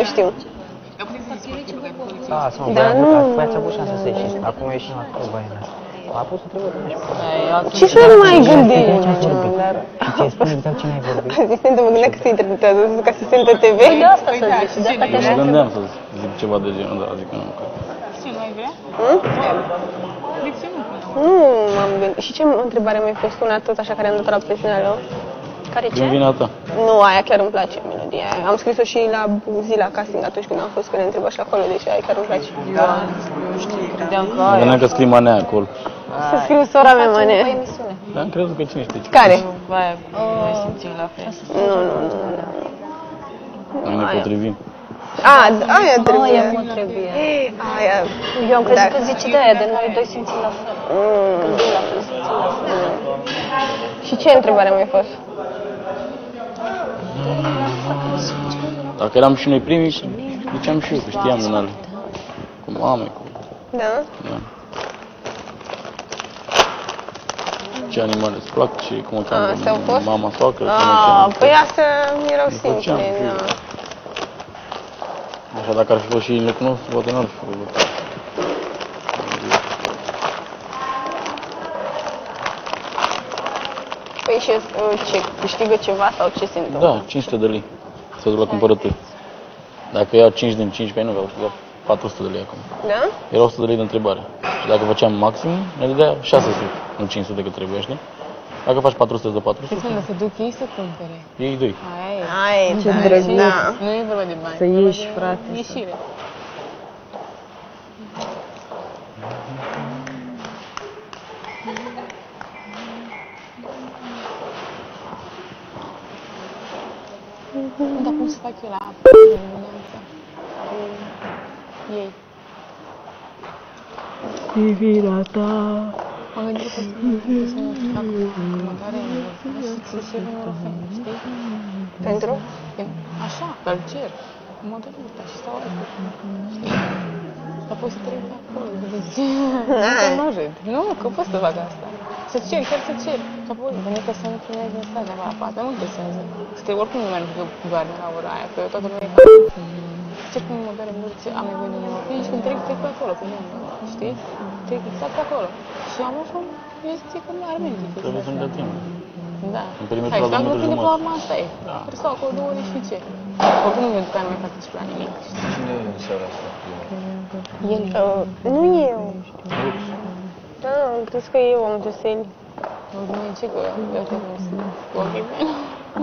Nu știu. Da, să mă, Da, voi nu. ați avut șansa să ieșiți. Acum ieșim la club, băiene. A pus întrebări de Ce să nu mai gândi? De ce ai vorbit? Ce spune exact cine ai vorbit? Asistentul mă gândea că se interpretează, zic asistentă TV. De asta să zici, de asta te Mă aștept. gândeam să zic ceva de genul, dar zic că nu. Că... Ce nu ai vrea? Hmm? De ce nu? Nu m-am gândit. Și ce întrebare mai fost una tot așa care am dat la profesională? Care Din ce? vina ta. Nu, aia chiar îmi place melodia aia. Am scris-o și la zi la casting atunci când am fost, că ne întreba și acolo, deci aia chiar îmi place. Credeam că Mă gândeam că scrii manea acolo. Să scriu sora mea, Pe mane. emisiune. Dar am crezut că cine știe ce. Care? Aia, noi simțim la fel. Nu, nu, nu. Noi ne potrivim. A, aia trebuie. Aia mă trebuie. Aia. Eu am crezut Da. că zici de aia, de noi doi simțim la fel. Mm. Gândim la fel, simțim la fel. Și ce întrebare mai fost? Dacă eram și noi primii, ziceam și eu, că știam din ale. Cu mame, cu... Da? Da. Ce animale îți plac, ce, cum o cheamă, Astea au fost? mama, soacră, cum o A, cheamă. păi astea erau Le făceam simple, și eu. da. Așa, dacă ar fi fost și le cunosc, poate n-ar fi făcut. Păi și uh, ce, câștigă ceva sau ce se întâmplă? Da, 500 de lei. Să duc la cumpărături. Dacă iau 5 din 5 pe nu vreau să dau 400 de lei acum. Da? Era 100 de lei de întrebare. Și dacă făceam maxim, ne dădea 600, nu 500 cât trebuie, știi? Dacă faci 400 de 400, Înseamnă să duc ei să cumpere. ei doi. Aia e. Ai, Ce da, drăguț. Da. Nu e vorba de bani. Să e vorba ieși, de frate, să- Ieșire. Dar cum să fac eu la dimineața? Ei. E vina ta. M-am gândit că să să mă fac următoare să se un refren, știi? Pentru? E Așa, dar cer. Mă duc ăsta și stau acolo. Știi? Dar poți să trec pe acolo, de zi. Nu râd. Nu, că pot să fac asta. Să cer, chiar să cer. Și apoi, veni că să nu filmezi în stat, la patru, nu desează. Că te oricum nu merg eu doarme la ora aia, că toată lumea e ca... Cer cum mă doare mult, am nevoie de un morfin și când trec, trec pe acolo, pe lângă, știi? Trec exact pe acolo. Și am așa, eu zic că nu are minte. Trebuie să-mi dea timp. Da. În perimetrul Hai, la stau două acolo minute până jumătate. la urmă asta e. Da. Trebuie să stau acolo două ore și ce. Oricum nu mi-e după aia nu mai particip la nimic. Cine e în seara asta? El. Uh, nu eu. Da, am crezut că eu am dus el. Nu ce că eu te cum să ochii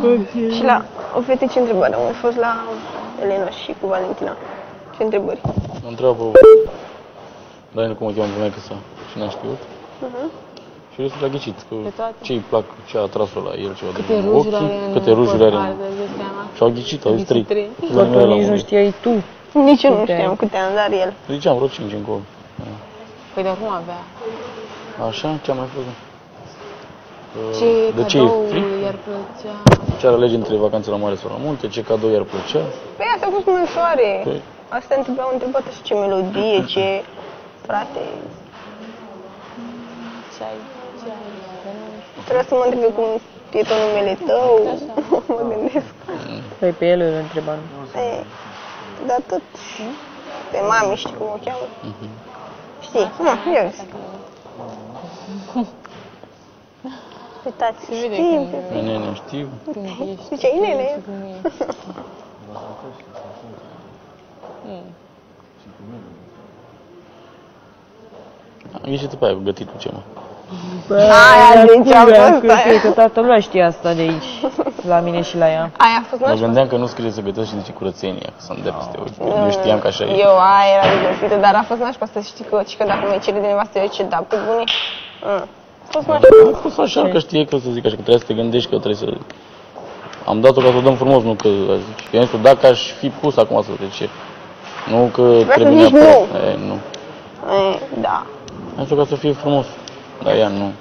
pe Și la o fete ce întrebare am fost la Elena și cu Valentina. Ce întrebări? Mă întreabă, dar nu cum o cheamă femeia sa și n-a știut. Și eu sunt la ghicit, că Pe toate? ce-i plac, ce a tras-o la el, ceva de Câte genul. rujuri Ochii, are în câte rujuri are. păr, în- îți dai seama? Și au ghicit, au zis Ghicit trei. trei. Și Că la tu mine la nici nu unul. știai tu. Nici eu nu Câte știam ai? câte am, dar el. Ziceam vreo 5 încolo. Păi dar cum avea? Așa, ce am mai făcut? Ce de ce e cadou fric? i-ar plăcea? Ce ar alege între vacanțe la mare sau la multe? Ce cadou i-ar plăcea? Păi asta a fost mai ușoare. Păi. Asta întreba, au întrebat așa ce melodie, ce... Frate, Ce ai? Ce ai? Că nu- trebuie să mă întrebe cum e tot numele tău. mă gândesc. Păi pe el îl întrebam. E, dar tot pe mami știi cum o cheamă. Știi? Nu, ia vezi. Uitați, Se vede știi, când- pe- Pe nene știu. Când ești Zice, e nene. și cum ești. Am ghicit pe aia cu gătitul ce mă. Bă, Aia, deci am culmea, fost că, aia. că toată lumea știe asta de aici. La mine și la ea. Aia a fost Mă nașpa. gândeam că nu scrie să gătesc și zice curățenia, că să îndep peste ochi. Eu știam că așa e. Eu aia era de găsită, dar a fost nașpa să știi că, și că dacă mai cere de nevastă, eu ce da, pe bune. Mm. A fost nașpa. A fost așa că știe că să zic așa, că trebuie să te gândești că trebuie să... Am dat-o ca să o dăm frumos, nu că a zic. Eu am zis dacă aș fi pus acum să te cer. Nu că să trebuie zici neapărat. nu. E, nu. E, da. Am zis ca să fie frumos. Dar ea nu.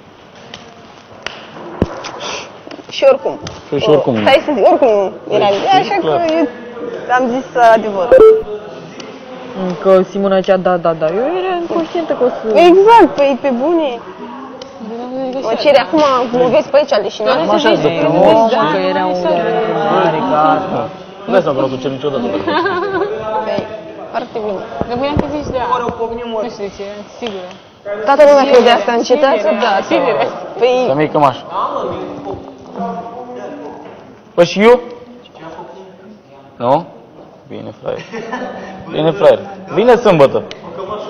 Și oricum. Și, și oricum nu. Stai să zic, oricum nu. Era Păi, de așa clar. că eu am zis adevărul. Că Simona zicea da, da, da. Eu eram conștientă că o să... Exact, pe, pe bune. Mă cere acum, mă vezi pe aici leșinat. Acum așa de Nu, frumos. că era o întrebare, gata. Nu dai seama că nu o să cer niciodată. dacă o să- foarte bine. Dar voiam că zici da. Nu știu de ce, sigură. Toată lumea crede asta, încetați să Sigură, dați. sigură. Păi, Să miei cămașă. Păi și eu? Nu? Bine, fraier. Bine, fraier. Vine sâmbătă.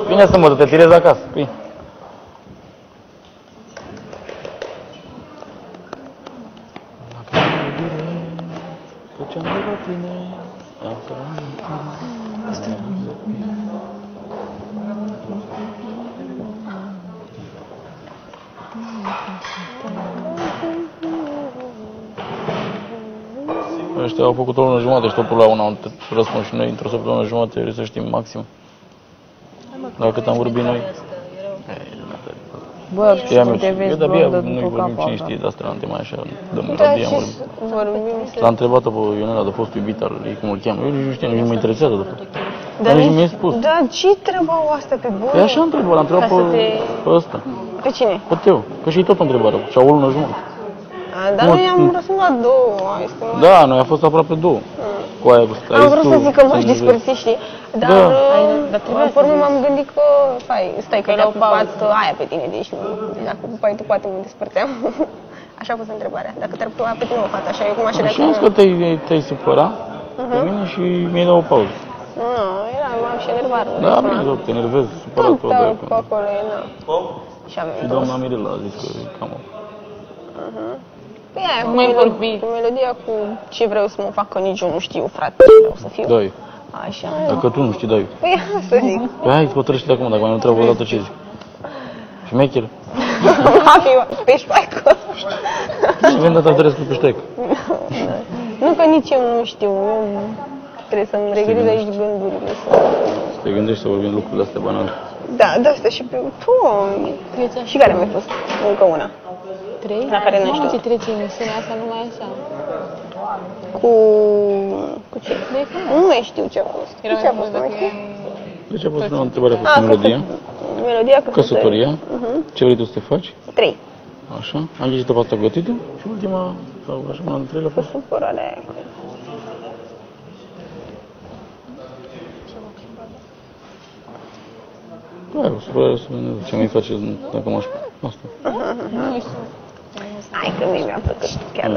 Vine sâmbătă, te tirezi acasă. Bine. Făceam de la tine. Ăștia au făcut o lună jumate și totul la una un răspuns și noi într-o săptămână jumate trebuie să știm maxim. La cât am vorbit noi. Bă, Știam eu te și vezi eu, dar bine, blondă noi după vorbim capul cine știe de asta, nu mai așa, de da, melodie am și vorbit. vorbim. L-a întrebat-o pe Ionela de fost iubit al ei, cum îl cheamă. Eu nici nu știam, nici nu mă interesează de fapt. Dar nici nu mi-a spus. Da, ce trebuiau asta pe Păi bune? așa a întrebat, l-a întrebat Ca să pe, te- pe ăsta, Pe cine? pe Teo, că și tot o întrebare, și au o lună jumătate. A, dar Nu, noi am nu. răspuns la două. Este mai... Da, noi a fost aproape două. Cu aia cu stai Am vrut tu, să zic că v-aș să ne despărți, știi? Dar, Da. uh, dar trebuie pe urmă m-am gândit că, stai, stai că Că te-a la o pauză. pupat aia pe tine, deci nu. Dacă pupai tu, poate mă despărțeam. Așa a fost întrebarea. Dacă te-ar pupa pe tine o fată, așa eu cum aș Și am zis reacționa? că te-ai, te-ai supăra pe mine și mi-ai dat o pauză. Nu, era, m-am și enervat. nu Da, știu. bine, tot, te enervezi, supărat Tot tot dau dracu. pe acolo, e, na. Și avem Și două. doamna Mirela a zis că e cam o... Păi aia, cu, Mai melo- vorbi. cu melodia cu ce vreau să mă fac, că nici eu nu știu, frate, ce vreau să fiu. Da, Așa. dacă tu nu știi, dai. Păi asta zic. Păi hai, hotărăște de acum, dacă mai nu trebuie o dată ce zic. Șmecher. Mafi, pe șpaică. Și avem data trebuie să pe ștec. Nu că nici eu nu știu, eu trebuie să-mi reglez aici gândurile. Să... Să te gândești să vorbim lucrurile astea banale. Da, de asta și pe tu. Și care mi-a fost? Încă una. Trei? La care nu Mamă, știu. ce trece emisiunea asta numai așa. Cu... Cu ce? De cum? Nu mai știu ce a fost. Era Cu ce a mai fost? mult Mai dacă știi? e... Deci a fost prima întrebare, a A, fost melodia. căsătorie. Melodia căsătorie. Căsătoria. Ce vrei tu să te faci? Trei. Așa. Am găsit pasta gătită și ultima, sau așa, una dintre ele a Cu fost supărarea aia. Da, o supărare să vedem ce mai face dacă mă aș... Asta. Nu știu. Hai că mie mi-a plăcut chiar